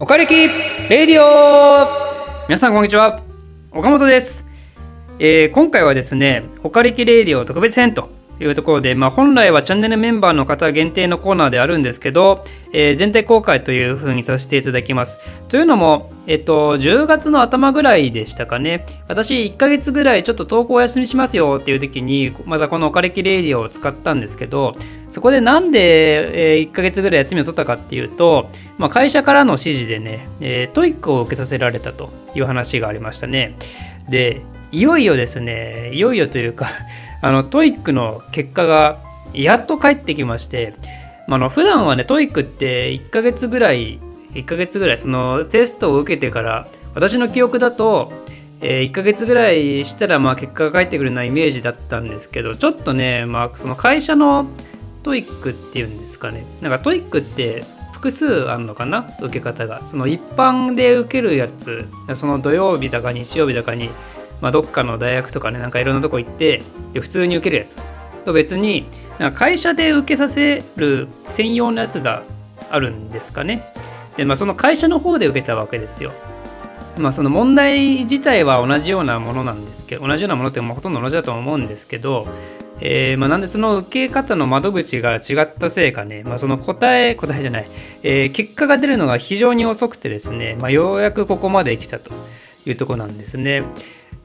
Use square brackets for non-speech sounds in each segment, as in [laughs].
おかれきレディオ。皆さんこんにちは。岡本です、えー今回はですねおかれきレディオ特別編とというところで、まあ、本来はチャンネルメンバーの方限定のコーナーであるんですけど、えー全体公開という風にさせていただきますというのも、えっと、10月の頭ぐらいでしたかね私1ヶ月ぐらいちょっと投稿お休みしますよっていう時にまたこのおかれきレディオを使ったんですけどそこでなんで、え1ヶ月ぐらい休みを取ったかっていうと、まあ、会社からの指示でね、えー TOEIC を受けさせられたという話がありましたね。で、いよいよですね、いよいよというか、あの、 TOEIC の結果がやっと返ってきまして、あ、の普段はね、 TOEIC って1ヶ月ぐらい、1ヶ月ぐらい、そのテストを受けてから、私の記憶だと、え1ヶ月ぐらいしたらまあ結果が返ってくるようなイメージだったんですけどちょっとね、まあ、その会社のTOEIC っていうんですかね。なんか TOEIC って複数あるのかな？受け方が。その一般で受けるやつ。その土曜日だか日曜日だかに、まあ、どっかの大学とかねなんかいろんなとこ行ってで普通に受けるやつ。と別になんか会社で受けさせる専用のやつがあるんですかね。でまあその会社の方で受けたわけですよ。まあその問題自体は同じようなものなんですけど同じようなものってまあほとんど同じだと思うんですけど、えーまあ、なんでその受け方の窓口が違ったせいかね、まあ、その答え答えじゃない、えー結果が出るのが非常に遅くてですね、まあ、ようやくここまで来たというとこなんですね。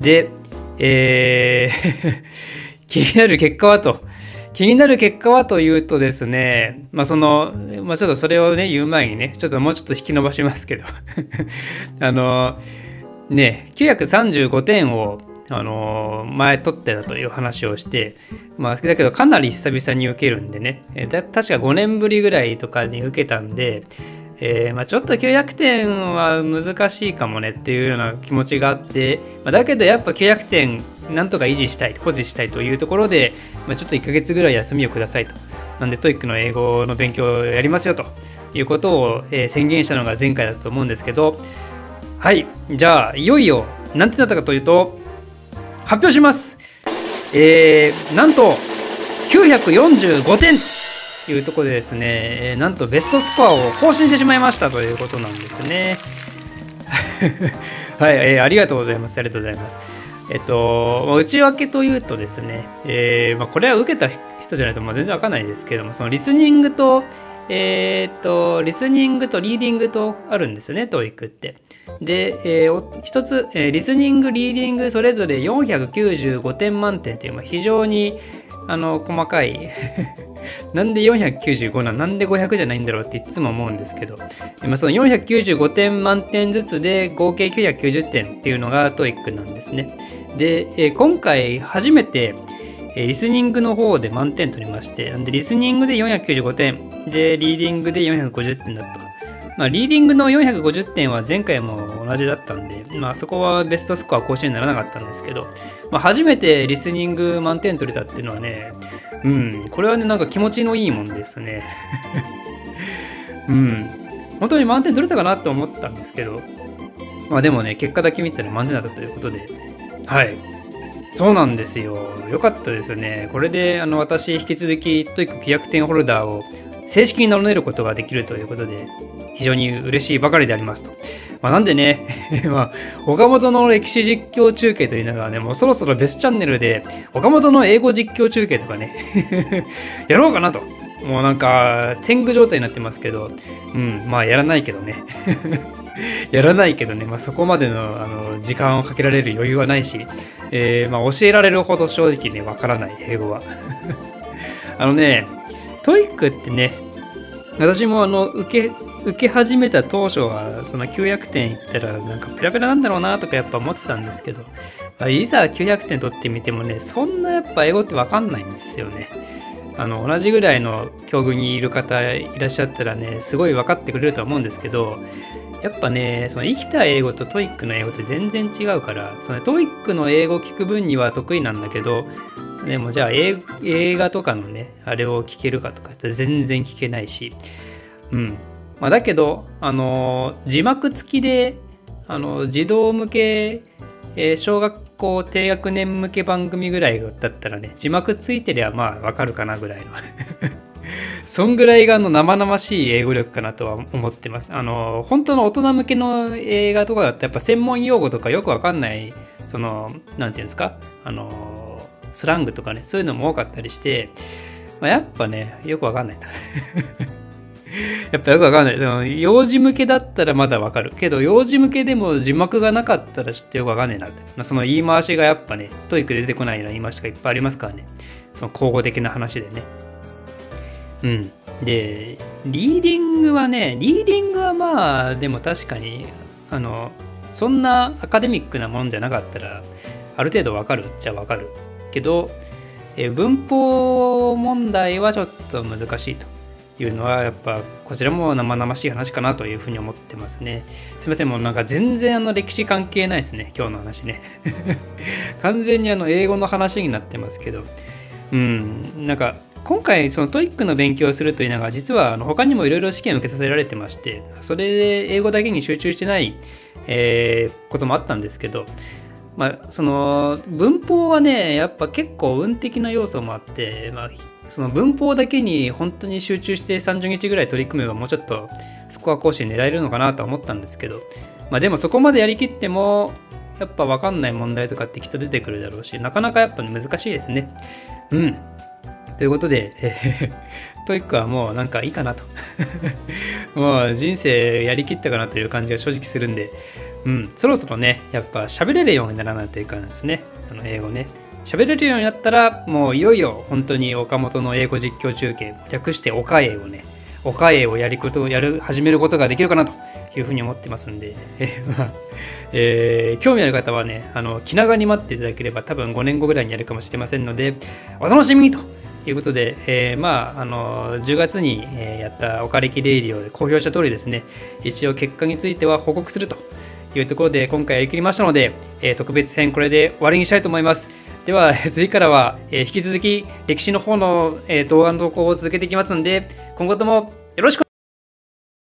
で、えー [laughs] 気になる結果はと。気になる結果はというとですね、まあその、まあちょっとそれをね、言う前にね、ちょっともうちょっと引き伸ばしますけど、[laughs] あの、ね、935点を、あの、前取ってたという話をして、まあだけどかなり久々に受けるんでね、え確か5年ぶりぐらいとかに受けたんで、えーまあ、ちょっと900点は難しいかもねっていうような気持ちがあって、まあ、だけどやっぱ900点なんとか維持したい保持したいというところで、まあ、ちょっと1ヶ月ぐらい休みをくださいと。なんで TOEIC の英語の勉強をやりますよということを、えー宣言したのが前回だと思うんですけど。はいじゃあいよいよ何てなったかというと発表します。えー、なんと945点。いうところでですね、えなんとベストスコアを更新してしまいましたということなんですね。[laughs] はい、えーありがとうございます。ありがとうございます。えっと、内訳というとですね、えーまあ、これは受けた人じゃないとまあ全然わかんないですけども、そのリスニングと、えーっと、リスニングとリーディングとあるんですね、TOEIC って。で、えー一つ、えーリスニング、リーディングそれぞれ495点満点という、まあ、非常にあの細かい [laughs] なんで495なんなんで500じゃないんだろうっていつも思うんですけど、まあ、その495点満点ずつで合計990点っていうのが TOEIC なんですね。で、えー今回初めて、えーリスニングの方で満点取りまして、なんでリスニングで495点、で、リーディングで450点だと。まあ、リーディングの450点は前回も同じだったんで、まあ、そこはベストスコア更新にならなかったんですけど、まあ、初めてリスニング満点取れたっていうのはね、うん、これはね、なんか気持ちのいいもんですね。[laughs] うん、本当に満点取れたかなと思ったんですけど、まあでもね、結果だけ見てたら満点だったということで、はい。そうなんですよ。よかったですね。これで、あの、私、引き続き、 TOEIC 900点ホルダーを正式に名乗れることができるということで、非常に嬉しいばかりでありますと。まあ、なんでね、[laughs] まあ、岡本の歴史実況中継というのがね、もうそろそろ別チャンネルで、岡本の英語実況中継とかね、[laughs] やろうかなと。もうなんか、天狗状態になってますけど、うん、まあ、やらないけどね。[laughs] やらないけどね、まあ、そこまでのあの時間をかけられる余裕はないし、えーまあ、教えられるほど正直ね、わからない、英語は。あのね、 TOEIC ってね、私もあの受け受け始めた当初はその900点いったらなんかペラペラなんだろうなとかやっぱ思ってたんですけど、まあいざ900点取ってみてもねそんなやっぱ英語って分かんないんですよね。あの同じぐらいの境遇にいる方いらっしゃったらねすごい分かってくれるとは思うんですけどやっぱねその生きた英語と TOEICの英語って全然違うからその TOEICの英語を聞く分には得意なんだけどでもじゃあえ映画とかのねあれを聞けるかとか全然聞けないしうんまあ、だけどあの字幕付きであの児童向け、えー小学校低学年向け番組ぐらいだったらね字幕ついてりゃまあわかるかなぐらいの [laughs] そんぐらいがあの生々しい英語力かなとは思ってます。あの、本当の大人向けの映画とかだとやっぱ専門用語とかよくわかんない、その、なんていうんですか、あの、スラングとかね、そういうのも多かったりして、まあ、やっぱね、よくわかんないと。やっぱよくわかんない。でも、幼児向けだったらまだわかる。けど、幼児向けでも字幕がなかったらちょっとよくわかんないなって。まあ、その言い回しがやっぱね、 TOEIC出てこないような言い回しがいっぱいありますからね。その口語的な話でね。うん。で、リーディングはね、リーディングはまあ、でも確かに、あの、そんなアカデミックなもんじゃなかったら、ある程度わかるっちゃわかる。けど、え文法問題はちょっと難しいというのはやっぱこちらも生々しい話かなというふうに思ってますね。すいません、もうなんか全然あの歴史関係ないですね、今日の話ね。[laughs] 完全にあの英語の話になってますけど、うん、なんか今回その TOEICの勉強をするというのが実はあの他にもいろいろ試験を受けさせられてましてそれで英語だけに集中してない、えー、こともあったんですけどまあその文法はねやっぱ結構運的な要素もあって、まあ、その文法だけに本当に集中して30日ぐらい取り組めばもうちょっとスコア更新狙えるのかなと思ったんですけど、まあ、でもそこまでやりきってもやっぱ分かんない問題とかってきっと出てくるだろうしなかなかやっぱ難しいですね。うん。ということで、[laughs] TOEICはもうなんかいいかなと。[laughs] もう人生やりきったかなという感じが正直するんで、うん、そろそろね、やっぱ喋れるようにならないというかですね、あの英語ね。喋れるようになったら、もういよいよ本当に岡本の英語実況中継、略して岡英をね、岡英をやりことやる始めることができるかなというふうに思ってますんで、えーまあえー、興味ある方はね、あの気長に待っていただければ多分5年後ぐらいにやるかもしれませんので、お楽しみにということで、えー、まあ、あの、10月に、えやったおかれきレイディオで公表した通りですね、一応結果については報告すると。いうところで今回やりきりましたので、え特別編これで終わりにしたいと思います。では、[laughs] 次からは、え引き続き歴史の方の、え動画の投稿を続けていきますので、今後ともよろしく